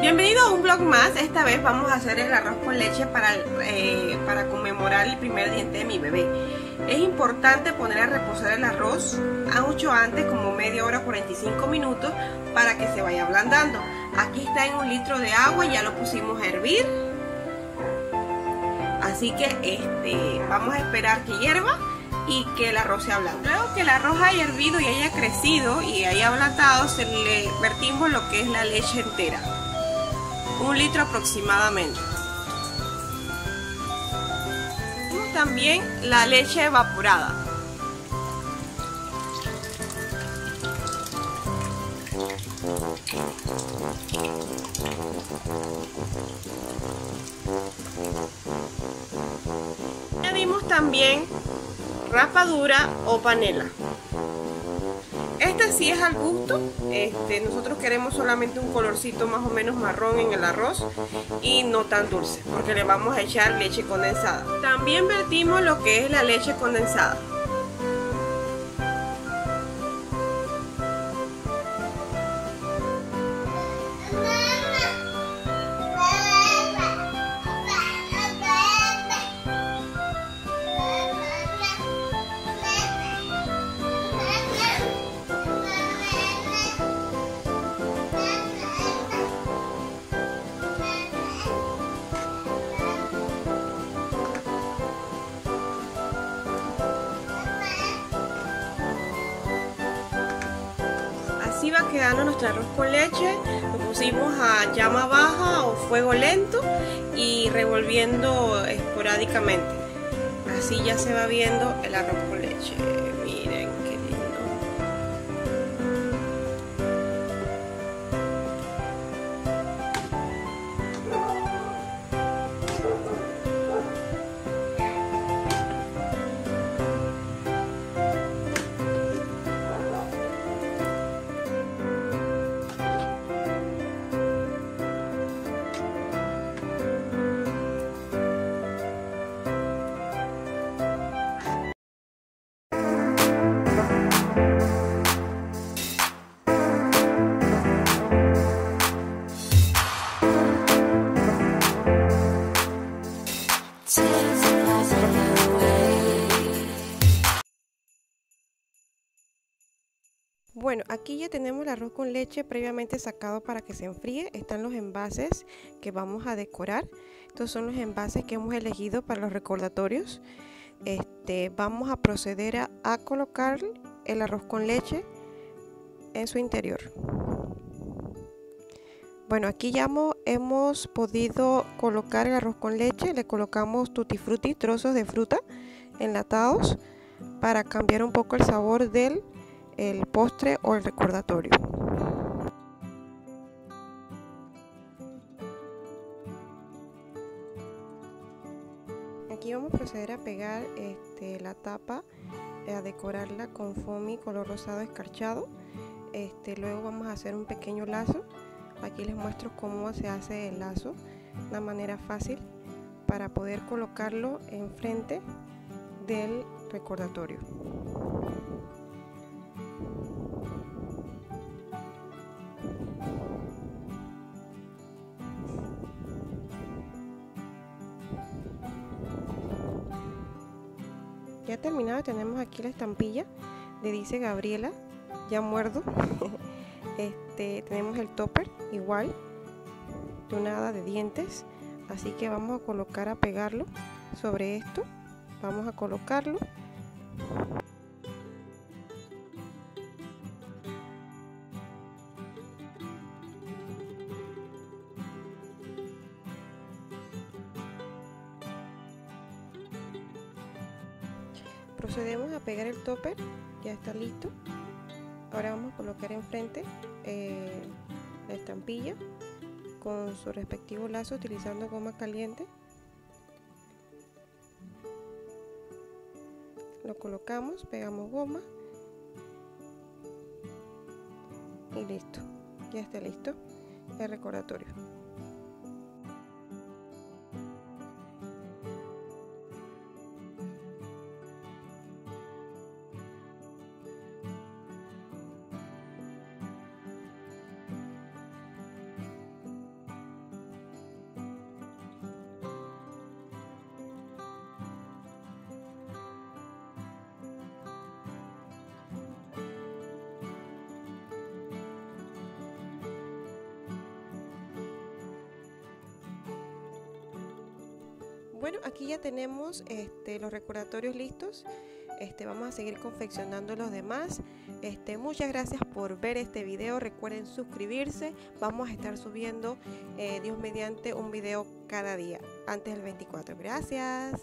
Bienvenido a un vlog más, esta vez vamos a hacer el arroz con leche para, eh, para conmemorar el primer diente de mi bebé. Es importante poner a reposar el arroz a mucho antes, como media hora 45 minutos, para que se vaya ablandando. Aquí está en un litro de agua, ya lo pusimos a hervir. Así que este, vamos a esperar que hierva y que el arroz se ablande. Luego que el arroz haya hervido y haya crecido y haya ablandado, se le vertimos lo que es la leche entera un litro aproximadamente. También la leche evaporada. Añadimos también rapadura o panela. Este sí es al gusto. Este, nosotros queremos solamente un colorcito más o menos marrón en el arroz y no tan dulce, porque le vamos a echar leche condensada. También vertimos lo que es la leche condensada. Va quedando nuestro arroz con leche. Lo pusimos a llama baja o fuego lento y revolviendo esporádicamente. Así ya se va viendo el arroz con leche. Miren Bueno, aquí ya tenemos el arroz con leche previamente sacado para que se enfríe. Están los envases que vamos a decorar. Estos son los envases que hemos elegido para los recordatorios. Este, vamos a proceder a, a colocar el arroz con leche en su interior. Bueno, aquí ya hemos, podido colocar el arroz con leche. Le colocamos tutti frutti, trozos de fruta enlatados para cambiar un poco el sabor del el postre o el recordatorio. Aquí vamos a proceder a pegar este, la tapa, a decorarla con foamy color rosado escarchado. Este, luego vamos a hacer un pequeño lazo. Aquí les muestro cómo se hace el lazo, una manera fácil para poder colocarlo enfrente del recordatorio. Ya terminado, tenemos aquí la estampilla de dice Gabriela, ya muerdo. este, tenemos el topper igual, una de dientes, así que vamos a colocar a pegarlo sobre esto. Vamos a colocarlo. Procedemos a pegar el topper ya está listo. Ahora vamos a colocar enfrente eh, la estampilla con su respectivo lazo utilizando goma caliente. Lo colocamos pegamos goma y listo ya está listo el recordatorio Bueno, aquí ya tenemos este, los recordatorios listos. Este, vamos a seguir confeccionando los demás. Este, muchas gracias por ver este video. Recuerden suscribirse. Vamos a estar subiendo, eh, Dios mediante, un video cada día antes del 24. Gracias.